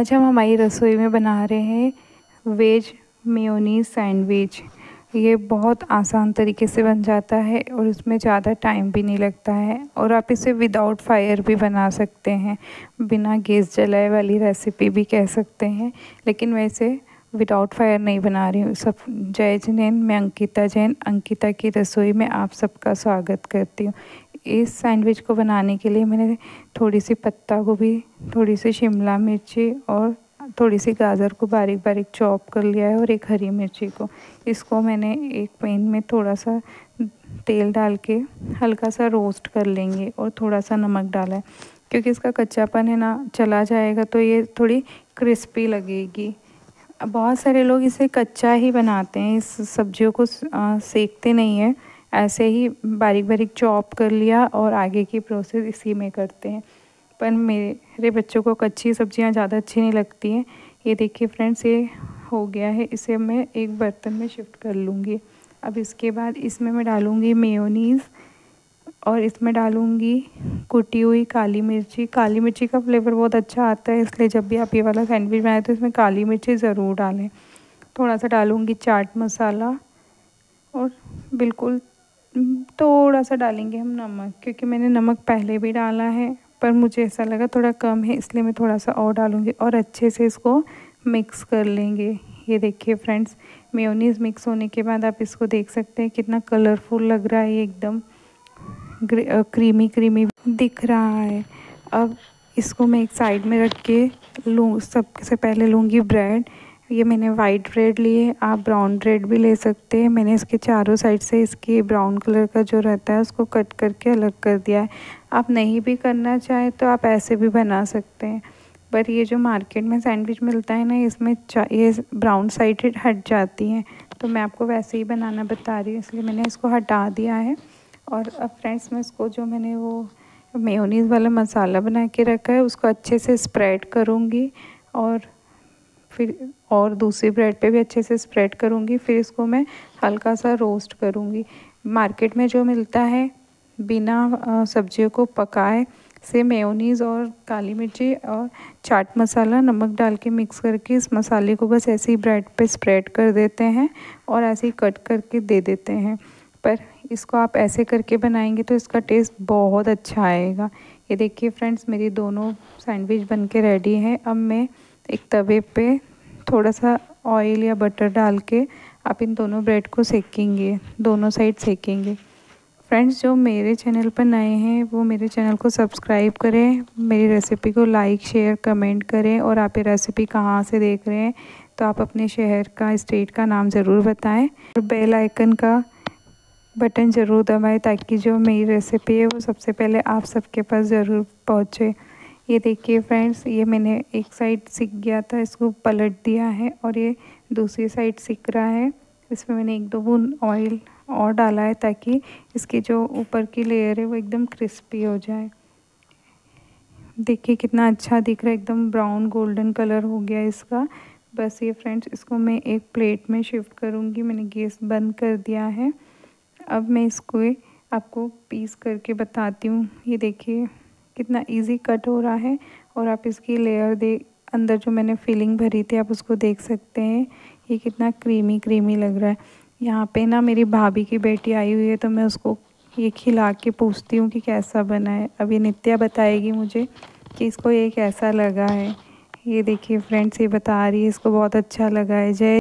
आज हम हमारी रसोई में बना रहे हैं वेज मेयोनीज सैंडविच। ये बहुत आसान तरीके से बन जाता है और इसमें ज़्यादा टाइम भी नहीं लगता है और आप इसे विदाउट फायर भी बना सकते हैं। बिना गैस जलाए वाली रेसिपी भी कह सकते हैं। लेकिन वैसे विदाउट फायर नहीं बना रही हूँ। सब जय जैन मैं अंकिता जैन, अंकिता की रसोई में आप सबका स्वागत करती हूँ। इस सैंडविच को बनाने के लिए मैंने थोड़ी सी पत्ता गोभी थोड़ी सी शिमला मिर्ची और थोड़ी सी गाजर को बारीक बारीक चॉप कर लिया है और एक हरी मिर्ची को। इसको मैंने एक पैन में थोड़ा सा तेल डाल के हल्का सा रोस्ट कर लेंगे और थोड़ा सा नमक डाला है। क्योंकि इसका कच्चापन है ना, चला जाएगा तो ये थोड़ी क्रिस्पी लगेगी। बहुत सारे लोग इसे कच्चा ही बनाते हैं, इस सब्जियों को सेकते नहीं हैं। ऐसे ही बारीक बारीक चॉप कर लिया और आगे की प्रोसेस इसी में करते हैं। पर मेरे बच्चों को कच्ची सब्ज़ियाँ ज़्यादा अच्छी नहीं लगती हैं। ये देखिए फ्रेंड्स, ये हो गया है। इसे मैं एक बर्तन में शिफ्ट कर लूँगी। अब इसके बाद इसमें मैं डालूँगी मेयोनीज़ और इसमें डालूँगी कुटी हुई काली मिर्ची। काली मिर्ची का फ्लेवर बहुत अच्छा आता है, इसलिए जब भी आप ये वाला सैंडविच बनाए तो इसमें काली मिर्ची ज़रूर डालें। थोड़ा सा डालूँगी चाट मसाला और बिल्कुल थोड़ा सा डालेंगे हम नमक, क्योंकि मैंने नमक पहले भी डाला है, पर मुझे ऐसा लगा थोड़ा कम है, इसलिए मैं थोड़ा सा और डालूँगी और अच्छे से इसको मिक्स कर लेंगे। ये देखिए फ्रेंड्स मेयोनीज़ मिक्स होने के बाद आप इसको देख सकते हैं कितना कलरफुल लग रहा है एकदम। क्रीमी क्रीमी दिख रहा है। अब इसको मैं एक साइड में रख के लूँ, सबसे पहले लूँगी ब्रेड ये मैंने वाइट ब्रेड लिए, आप ब्राउन ब्रेड भी ले सकते हैं। मैंने इसके चारों साइड से इसकी ब्राउन कलर का जो रहता है, उसको कट करके अलग कर दिया है। आप नहीं भी करना चाहें तो आप ऐसे भी बना सकते हैं। पर ये जो मार्केट में सैंडविच मिलता है ना, इसमें ये ब्राउन साइड हट जाती हैं। तो मैं आपको वैसे ही बनाना बता रही हूँ, इसलिए मैंने इसको हटा दिया है। और अब फ्रेंड्स मैं इसको जो मैंने वो मेयोनीज़ वाला मसाला बना के रखा है, उसको अच्छे से स्प्रेड करूँगी। और फिर और दूसरी ब्रेड पे भी अच्छे से स्प्रेड करूँगी, फिर इसको मैं हल्का सा रोस्ट करूँगी। मार्केट में जो मिलता है, बिना सब्जियों को पकाए, से मेयोनीज़ और काली मिर्ची और चाट मसाला नमक डाल के मिक्स करके इस मसाले को बस ऐसे ही ब्रेड पे स्प्रेड कर देते हैं और ऐसे ही कट करके दे देते हैं। पर इसको आप ऐसे करके बनाएँगे तो इसका टेस्ट बहुत अच्छा आएगा। ये देखिए फ्रेंड्स, मेरी दोनों सैंडविच बन के रेडी है। अब मैं एक तवे पे थोड़ा सा ऑयल या बटर डाल के आप इन दोनों ब्रेड को सेकेंगे, दोनों साइड सेकेंगे। फ्रेंड्स जो मेरे चैनल पर नए हैं, वो मेरे चैनल को सब्सक्राइब करें, मेरी रेसिपी को लाइक शेयर कमेंट करें और आप ये रेसिपी कहाँ से देख रहे हैं तो आप अपने शहर का स्टेट का नाम ज़रूर बताएँ। और बेल आइकन का बटन ज़रूर दबाएँ ताकि जो मेरी रेसिपी है, वो सबसे पहले आप सबके पास ज़रूर पहुँचे। ये देखिए फ्रेंड्स ये मैंने एक साइड सीख गया था, इसको पलट दिया है और ये दूसरी साइड सीख रहा है। इसमें मैंने एक दो बूंद ऑयल और डाला है ताकि इसकी जो ऊपर की लेयर है वो एकदम क्रिस्पी हो जाए। देखिए कितना अच्छा दिख रहा है, एकदम ब्राउन गोल्डन कलर हो गया इसका। बस ये फ्रेंड्स इसको मैं एक प्लेट में शिफ्ट करूँगी, मैंने गैस बंद कर दिया है। अब मैं इसको आपको पीस करके बताती हूँ। ये देखिए। कितना इजी कट हो रहा है और आप इसकी लेयर दे, अंदर जो मैंने फिलिंग भरी थी, आप उसको देख सकते हैं। ये कितना क्रीमी क्रीमी लग रहा है। यहाँ पे ना मेरी भाभी की बेटी आई हुई है तो मैं उसको ये खिला के पूछती हूँ कि कैसा बना है। अभी नित्या बताएगी मुझे कि इसको ये कैसा लगा है। ये देखिए फ्रेंड्स ये बता रही है, इसको बहुत अच्छा लगा है। जय